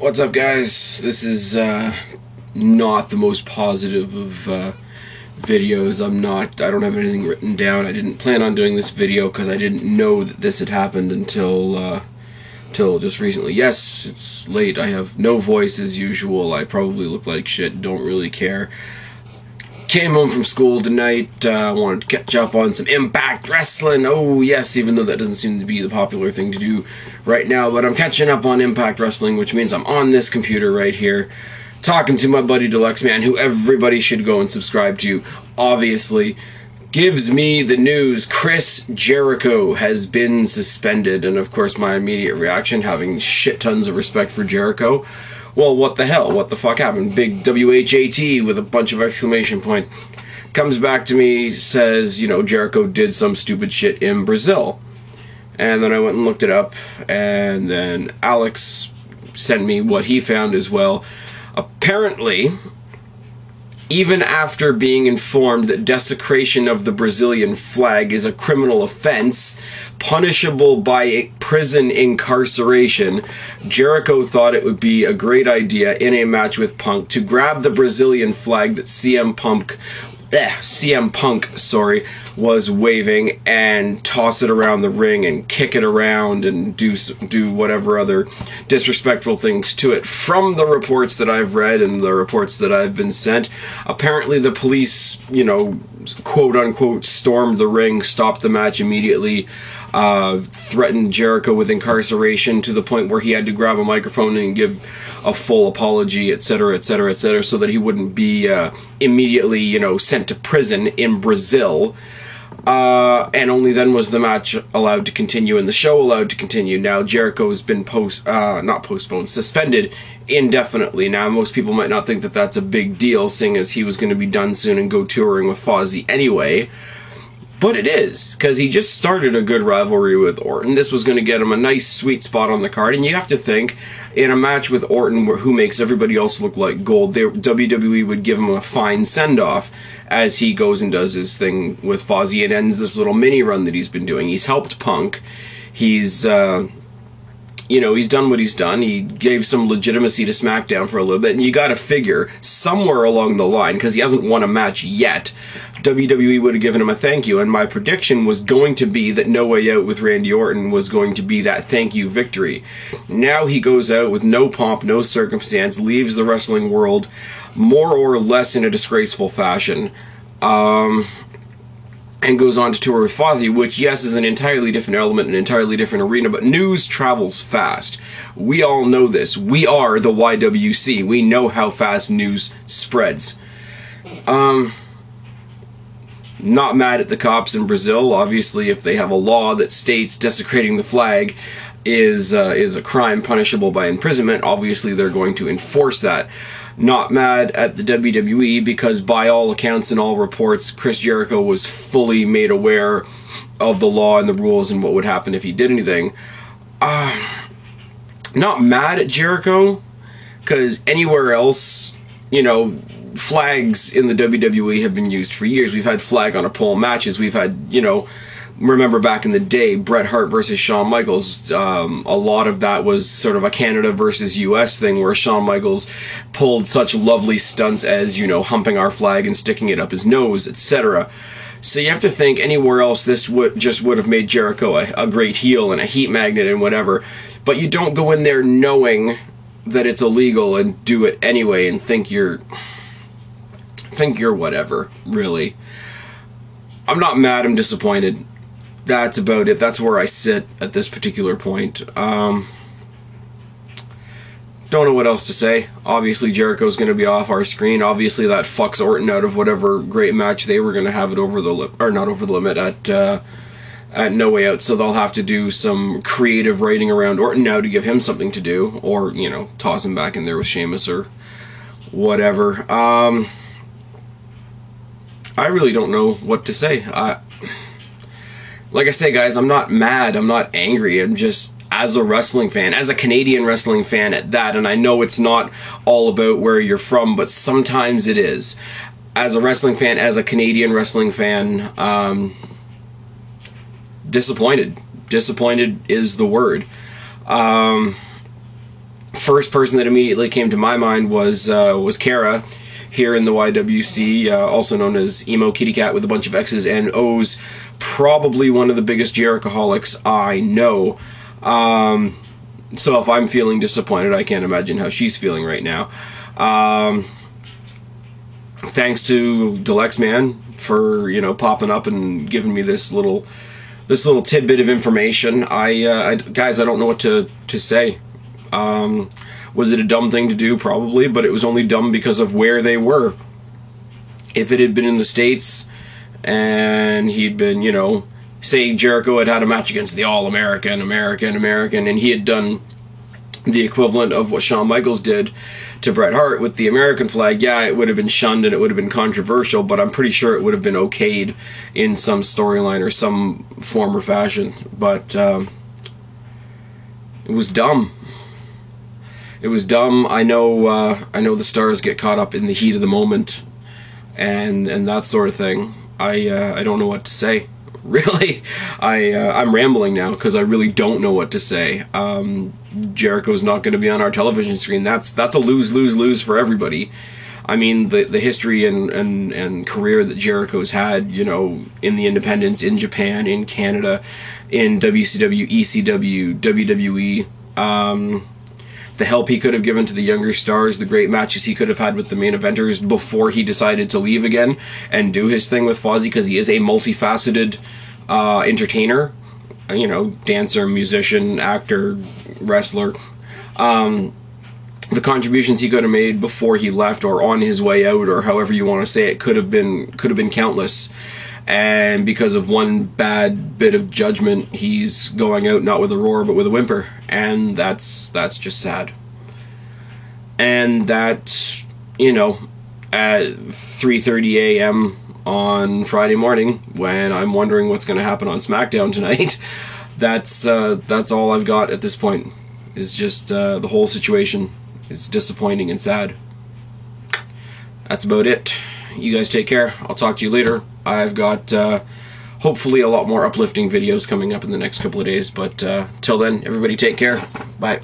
What's up, guys? This is uh, not the most positive of uh, videos. I'm not, I don't have anything written down. I didn't plan on doing this video because I didn't know that this had happened until, uh, until just recently. Yes, it's late. I have no voice as usual. I probably look like shit. Don't really care. Came home from school tonight. Uh, wanted to catch up on some Impact Wrestling. Oh, yes, even though that doesn't seem to be the popular thing to do right now. But I'm catching up on Impact Wrestling, which means I'm on this computer right here talking to my buddy Deluxe Man, who everybody should go and subscribe to, obviously. Gives me the news Chris Jericho has been suspended. And of course, my immediate reaction, having shit tons of respect for Jericho well, what the hell? What the fuck happened? Big WHAT with a bunch of exclamation point. Comes back to me, says, you know, Jericho did some stupid shit in Brazil. And then I went and looked it up, and then Alex sent me what he found as well. Apparently, even after being informed that desecration of the Brazilian flag is a criminal offense, punishable by prison incarceration, Jericho thought it would be a great idea in a match with Punk to grab the Brazilian flag that CM Punk eh, CM Punk, sorry, was waving and toss it around the ring and kick it around and do do whatever other disrespectful things to it. From the reports that I've read and the reports that I've been sent, apparently the police, you know, quote unquote, stormed the ring, stopped the match immediately. Uh, threatened Jericho with incarceration to the point where he had to grab a microphone and give a full apology, etc., etc., etc., so that he wouldn't be uh, immediately, you know, sent to prison in Brazil. Uh, and only then was the match allowed to continue and the show allowed to continue. Now Jericho's been post, uh, not postponed, suspended indefinitely. Now most people might not think that that's a big deal, seeing as he was going to be done soon and go touring with Fozzy anyway. But it is, because he just started a good rivalry with Orton. This was going to get him a nice, sweet spot on the card. And you have to think, in a match with Orton, who makes everybody else look like gold, WWE would give him a fine send off as he goes and does his thing with Fozzy and ends this little mini run that he's been doing. He's helped Punk. He's. Uh, you know, he's done what he's done. He gave some legitimacy to SmackDown for a little bit, and you got to figure somewhere along the line, because he hasn't won a match yet, WWE would have given him a thank you. And my prediction was going to be that No Way Out with Randy Orton was going to be that thank you victory. Now he goes out with no pomp, no circumstance, leaves the wrestling world more or less in a disgraceful fashion. Um, and goes on to tour with Fozzy, which, yes, is an entirely different element, an entirely different arena, but news travels fast. We all know this. We are the YWC. We know how fast news spreads. Um, not mad at the cops in Brazil. Obviously, if they have a law that states desecrating the flag is uh, is a crime punishable by imprisonment, obviously they're going to enforce that not mad at the WWE because, by all accounts and all reports, Chris Jericho was fully made aware of the law and the rules and what would happen if he did anything. Uh, not mad at Jericho because anywhere else, you know, flags in the WWE have been used for years. We've had flag on a pole matches. We've had, you know, remember back in the day, Bret Hart versus Shawn Michaels, um, a lot of that was sort of a Canada versus US thing where Shawn Michaels pulled such lovely stunts as, you know, humping our flag and sticking it up his nose, etc. So you have to think anywhere else this would just would have made Jericho a, a great heel and a heat magnet and whatever. But you don't go in there knowing that it's illegal and do it anyway and think you're think you're whatever, really. I'm not mad, I'm disappointed that's about it. That's where I sit at this particular point. Um, don't know what else to say. Obviously, Jericho's going to be off our screen. Obviously, that fucks Orton out of whatever great match they were going to have it over the li- or not over the limit at uh, at No Way Out. So they'll have to do some creative writing around Orton now to give him something to do, or you know, toss him back in there with Sheamus or whatever. Um, I really don't know what to say. I like I say, guys, I'm not mad. I'm not angry. I'm just as a wrestling fan, as a Canadian wrestling fan at that, and I know it's not all about where you're from, but sometimes it is. As a wrestling fan, as a Canadian wrestling fan, um, disappointed. Disappointed is the word. Um, first person that immediately came to my mind was uh, was Kara here in the YWC, uh, also known as Emo Kitty Cat with a bunch of X's and O's. Probably one of the biggest Jerichoholics I know. Um, so if I'm feeling disappointed, I can't imagine how she's feeling right now. Um, thanks to Deluxe Man for you know popping up and giving me this little this little tidbit of information. I, uh, I guys, I don't know what to to say. Um, was it a dumb thing to do? Probably, but it was only dumb because of where they were. If it had been in the states, and he'd been, you know, say Jericho had had a match against the All American, American, American, and he had done the equivalent of what Shawn Michaels did to Bret Hart with the American flag, yeah, it would have been shunned and it would have been controversial, but I'm pretty sure it would have been okayed in some storyline or some form or fashion. But um, it was dumb. It was dumb. I know. Uh, I know the stars get caught up in the heat of the moment, and and that sort of thing. I uh, I don't know what to say. Really, I uh, I'm rambling now because I really don't know what to say. Um, Jericho's not going to be on our television screen. That's that's a lose lose lose for everybody. I mean the the history and, and, and career that Jericho's had, you know, in the independents, in Japan, in Canada, in WCW, ECW, WWE, um, the help he could have given to the younger stars, the great matches he could have had with the main eventers before he decided to leave again and do his thing with Fozzy because he is a multifaceted uh, entertainer, you know, dancer, musician, actor, wrestler. Um, the contributions he could have made before he left or on his way out or however you want to say it could have been could have been countless. And because of one bad bit of judgment he's going out not with a roar but with a whimper. And that's that's just sad. And that you know at 3:30 a.m. on Friday morning when I'm wondering what's going to happen on SmackDown tonight that's uh, that's all I've got at this point is just uh, the whole situation is disappointing and sad that's about it you guys take care I'll talk to you later I've got uh, hopefully a lot more uplifting videos coming up in the next couple of days. But uh, till then, everybody take care. Bye.